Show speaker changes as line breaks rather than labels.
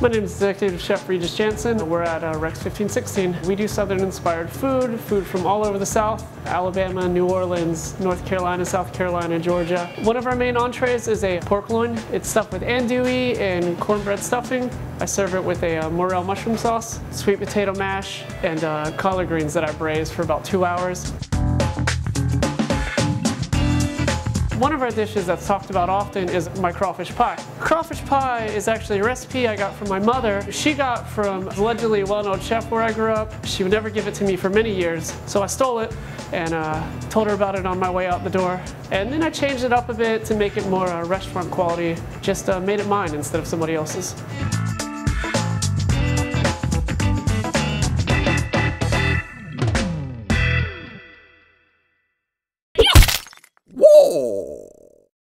My name is Executive Chef Regis Jansen. We're at uh, Rex 1516. We do Southern inspired food, food from all over the South, Alabama, New Orleans, North Carolina, South Carolina, Georgia. One of our main entrees is a pork loin. It's stuffed with andouille and cornbread stuffing. I serve it with a uh, morel mushroom sauce, sweet potato mash, and uh, collard greens that I braise for about two hours. One of our dishes that's talked about often is my crawfish pie. Crawfish pie is actually a recipe I got from my mother. She got from allegedly a well-known chef where I grew up. She would never give it to me for many years, so I stole it and uh, told her about it on my way out the door. And then I changed it up a bit to make it more uh, restaurant quality, just uh, made it mine instead of somebody else's. Oh!